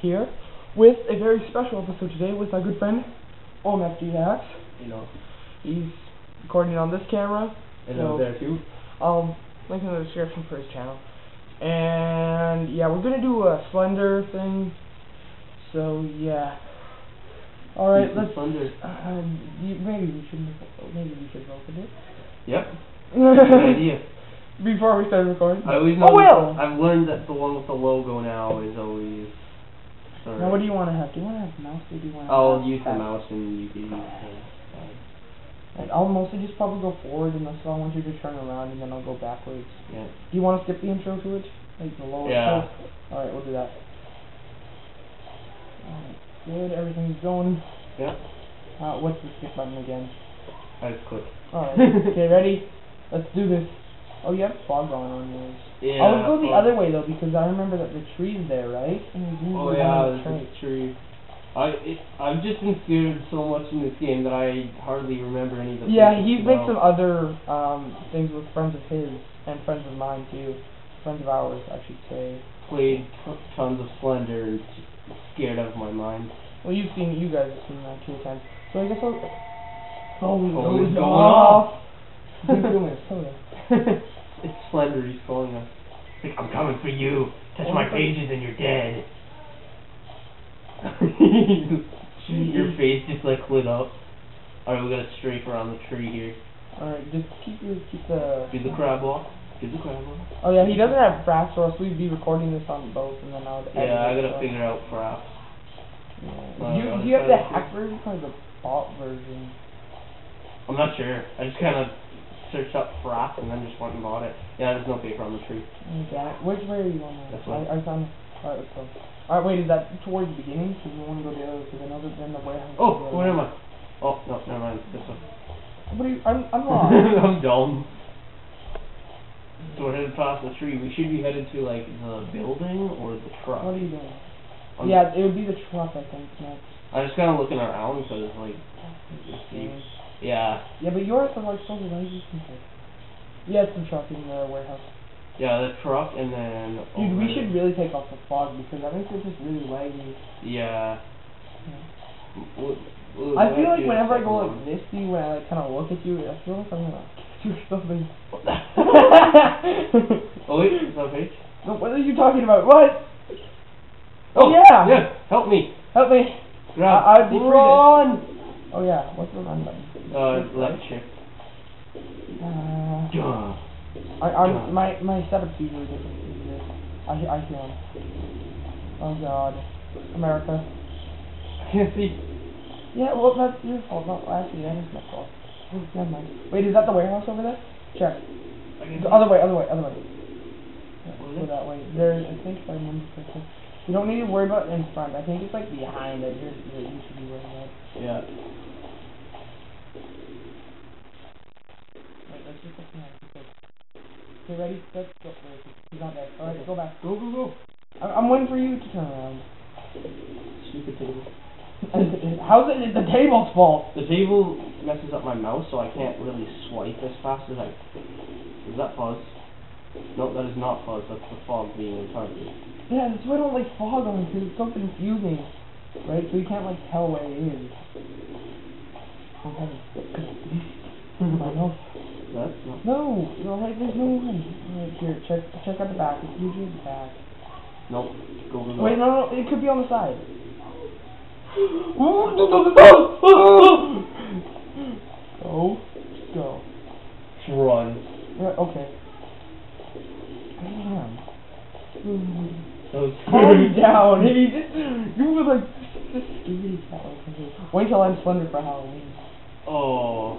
here with a very special episode today with my good friend OMFGHAX. You know, He's recording on this camera. and So- over there too. Um, link in the description for his channel. And yeah, we're gonna do a Slender thing. So yeah. All right, let's. Slender. Um, you, maybe we should maybe we should open it. Yep. Good idea. Before we start recording. I always know. Oh well. I've learned that the one with the logo now is always. Sorry. Now what do you want to have? Do you want to have mouse or do you want to? I'll have use the mouse and you can use the. Like, I'll mostly just probably go forward unless I want you to turn around and then I'll go backwards. Yeah. Do you want to skip the intro to it? Like the lower Yeah. part? Alright, we'll do that. Alright, good, everything's going. Yeah. Uh, what's the skip button again? I just click. Alright, okay, ready? Let's do this. Oh, you have fog on on yours. Yeah. I would go the well- other way though because I remember that the tree's there, right? And there's Oh usually yeah, one this tree. is true. I it, I've just been scared so much in this game that I hardly remember any of the. Yeah, places he's made some other um things with friends of his and friends of mine too. Friends of ours, I should say. played t- tons of Slender and scared out of my mind. Well, you've seen, you guys have seen that two times. So I guess I'll. Oh, Oh, it's it's going off. Drink two minutes, soda. it's Slender, he's calling us. I'm coming for you. Touch Oh, my my pages and you're dead. Your face just like lit up. Alright, we gotta strafe around the tree here. Alright, just keep your, keep the. Do the crab walk. Do the crab walk. Oh yeah, he doesn't have fraps, or else we'd be recording this on both, and then I would. edit Yeah, I it, gotta so- figure out fraps. Yeah. Do you, do you have the hack version or the bot version? I'm not sure. I just kinda searched up frap and then just went and bought it. Yeah, there's no paper on the tree. It. Which way are you on? This I. I found. Alright, let's go. Alright, wait, is that towards the beginning? Because we want to go the other, because I know that then the warehouse. Oh, where am I? Oh, no, never mind. This one. What are you, I'm, I'm lost. I'm dumb. So we're headed past the tree. We should be headed to like the building or the truck. what are you doing? I'm- yeah, it would be the truck, I think, next. I just kind of looking around because like, see, yeah, Yeah, but yours are like so lazy. Yeah, it's the truck in the uh, warehouse. Yeah, the truck and then. Dude, we should really take off the fog because I think it's just really laggy. Yeah. We'll- we'll I feel like whenever I go like this to you, when I like kind of look at you, I feel like I'm gonna do something. oh wait, is that okay? No, what are you talking about? What? Oh, yeah. Yeah, help me. Help me. Grab. I- I'd be Run. Oh yeah, what's the run button? Uh, left shift. Uh, Duh. I, I'm, my my setup's usually different. I I hear him. Oh god, America. I can't see. Yeah, well that's your fault. No, actually that is my fault. Oh, never mind. Wait, is that the warehouse over there? Check. The other way, other way, other way. Yeah, What is go that way. There, I think if I remember correctly. You don't need to worry about in front. I think it's like behind that you're that you should be worrying about. Yeah. Wait, let's just look behind. Okay. Okay, ready? Let's go. Wait, he's not there. Alright, go back. Go go go. I- I'm waiting for you to turn around. Stupid table. How's it the table's fault? The table messes up my mouse, so I can't really swipe as fast as I. Is that fuzz? No, that is not fuzz. That's the fog being retarded. Yeah, that's why I don't like fog on because it's so confusing. Right? So you can't like tell where it is. Oh heaven. my nose. That's not. No, no, like there's no one. Alright, here, check check out the back. It's usually the back. Nope. Go go. Wait, no, no, it could be on the side. Oh, oh, go, go. Run. Right, okay. Damn. Calm down. You just you were like just scared that. Wait till I'm slender for Halloween. Oh.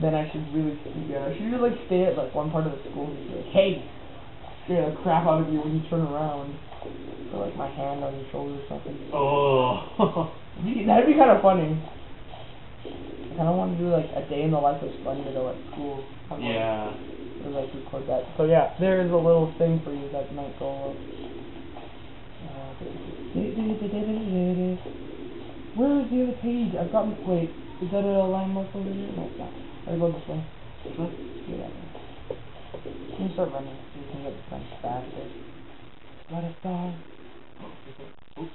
Then I should really yeah, I should like stay at like one part of the school and be like, hey, scare the crap out of you when you turn around. Or like my hand on your shoulder or something. Oh. That'd be kind of funny. I kind of want to do like a day in the life of though at school. Like, yeah. Or like record that. So yeah, there is a little thing for you that might go up. Uh, Where is the other page? I've got, wait, is that a landmark over there? No, it's not. I go this way. This way? Yeah, that way. Let me start running so we can get the French faster. Let us die.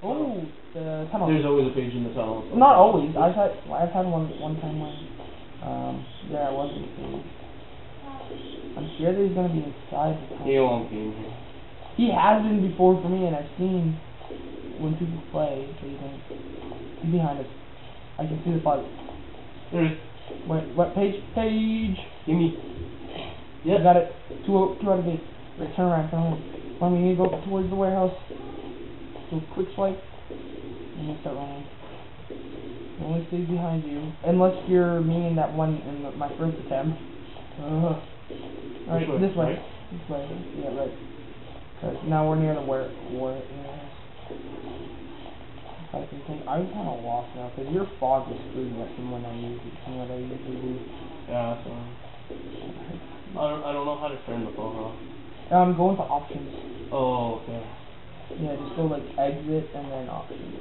Oh, the tunnel. There's always a page in the tunnel. Not always. I've had I've had one one time when um yeah it wasn't. I'm scared that he's gonna be inside the tunnel. He won't be in here. He has been before for me, and I've seen when people play. So you think he's behind us. I can see the fuzz. There it is. Wait, what page? Page. Give me. I got it. Two o- two out of eight. Wait, turn around, turn around. Let me go towards the warehouse. Do a quick swipe. And then start running. Only stays behind you, unless you're me in that one in the, my first attempt. Uh-huh. Ugh. Alright, way? this way. Right? This way. Yeah, right. Cause now we're near the where where warehouse. If I can think, I'm kind of lost now because your fog is screwing up from when I usually from what I usually do. Yeah, fine. I don't, I don't know how to turn the phone off. Um, go into options. Oh, okay. Yeah, just go like exit and then options.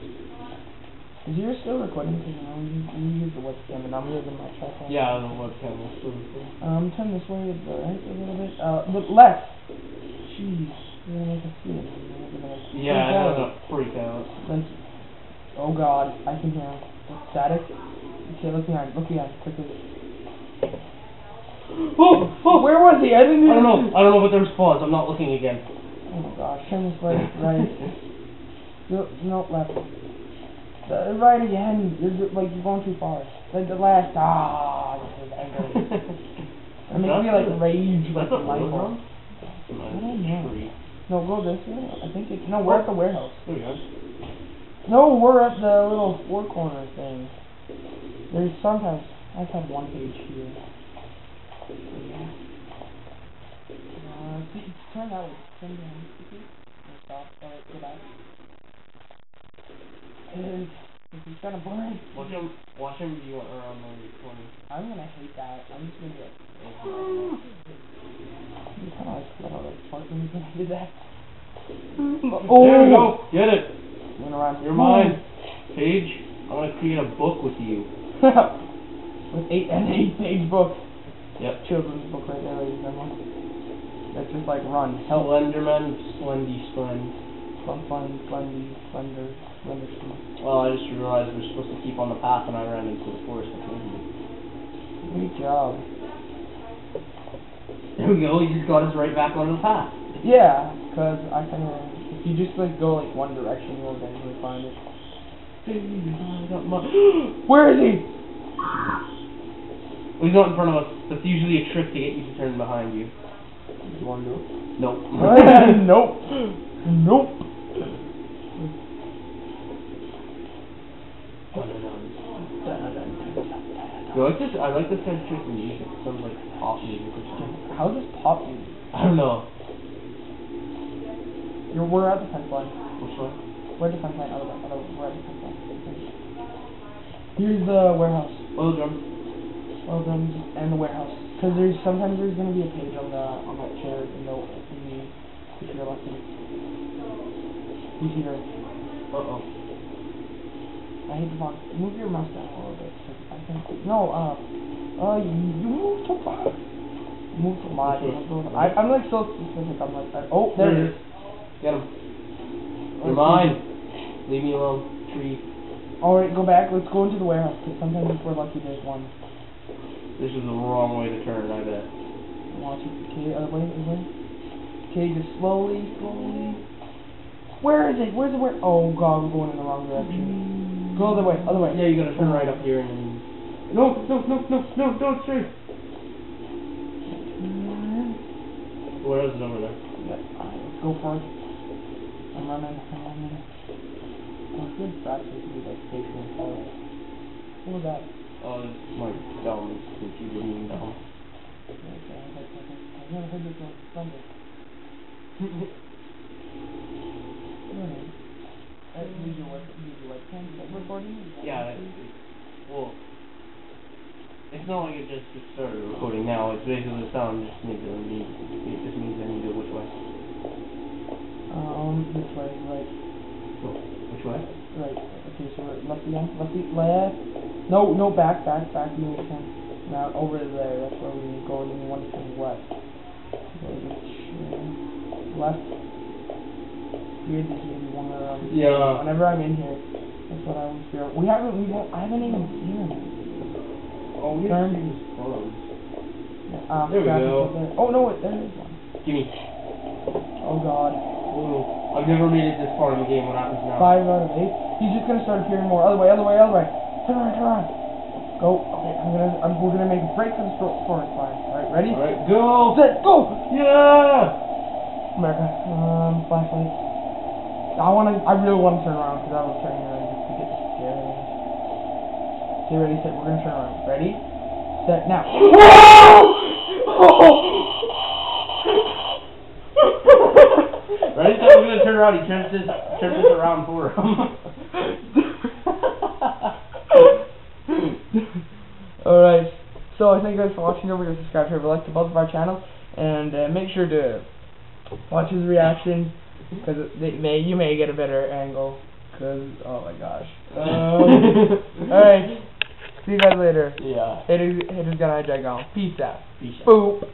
Is yours still recording? Because you know you, you use the webcam and I'm using my cell. Yeah, the webcam was still recording. Um, turn this way, the right a little bit. Uh, look left. Jeez, you're gonna make us see it. You're gonna Yeah, I freak out. the freak out. Then, oh God, I can hear him. It's static. Okay, look behind. Look behind, quickly. Oh, oh! Where was he? I didn't. I don't even know. I don't know, but there's pause. I'm not looking again. Oh my gosh, turn this way, right. No, no, left. Uh, right again. You're like you're going too far. Like the last. Ah, this is angry. It makes me like rage like the a light bulb. I don't No, go this way. I think it. No, we're at the warehouse. There we go. No, we're at the little four corner thing. There's sometimes I've one page here. Uh, see, turn way. Turn behind. quickly. And Stop. Uh, go back. And this is kind of boring. Watch him. Watch him be around the corner. I'm gonna hate that. I'm just gonna get. Kind of like out that. Oh. There we go. Get it. Went around. You're mine. Page, I want to create a book with you. With eight and eight page book. Yep. Children's book right there, ladies and gentlemen. That's just like run. Help. Slenderman, Slendy, Slend. Slendy, slender, slender, slender. Well, I just realized we're supposed to keep on the path, and I ran into the forest me. Great job. There we go. You just got us right back on the path. Yeah, cause I kind of, if you just like go like one direction, you'll eventually find it. I got my. Where is he? Well, he's not in front of us. That's usually a trick to get you to turn behind you. You want to do it? Nope. nope. Nope. I like this. I like this kind of trick music. Sounds like pop music or something. How does pop you? I don't know. You're, we're at the fence line. Which one? We're at the fence line. Other, other, we're at the fence line. Here's the warehouse. Oh, drum. Well done, and the warehouse. Because there's sometimes there's gonna be a page on the on that chair in the in the if you're lucky. He's here. Uh oh. I hate the font. Move your mouse down a little bit. 'cause I think no. Uh. Uh. You, you move too far. Move too much. Okay. You move too- I I'm like so specific. I'm like oh there it is. Get him. You're mine. Leave me alone. Tree. All right, go back. Let's go into the warehouse. Because sometimes if we're lucky, there's one. This is the wrong way to turn, I bet. Watch it. Okay, other way, other way. Okay, just slowly, slowly. Where is it? Where's the where? Oh god, we're going in the wrong direction. Go the other way, other way. Yeah, you gotta turn right up here and then... No, no, no, no, no, don't straight. Where is it over there? Yeah, alright, let's go for it. I'm running, I'm running. Oh, good practice to be like patient and. What was that? Oh, my dumb okay, okay, okay. I've never heard this one. Thunder. Use your web, your webcam recording? That yeah, well, it's not like it just started recording now. It's basically the sound just means I need, it just means I need to which way. Um, this way, right. Go. Which way? Right. Okay, so we're left again. Lefty, left. No, no, back, back, back. You to turn. Now over there. That's where we need to go. And want to turn west. Left. Weird that you one around. Yeah. Whenever I'm in here, that's what I always feel. We haven't, we have, I haven't even seen him. Oh, we Turn. have to use clothes. Um, There we go. Oh no, wait, there is one. Gimme. Oh god. Ooh. I've never made it this far in the game. What happens now? Five out of eight. He's just gonna start appearing more. Other way, other way, other way. Turn around, turn around. Go. Okay, I'm gonna. I'm, we're gonna make a break for the forest fire. All right, ready? Alright, go! Set. Go. Yeah! America. Um, flashlight. I wanna. I really wanna turn around because I was turning around just to get scared. Okay, ready, set. We're gonna turn around. Ready? Set. Now. Right? So we're gonna turn. He turns this, turns this around for him. Alright, so I thank you guys for watching. Don't forget to subscribe to like to both of our channels, and uh, make sure to watch his reaction because may you may get a better angle. Cause oh my gosh. Um, Alright, see you guys later. yeah. Haters, haters gonna hijack on. Peace out. Peace out. Boop.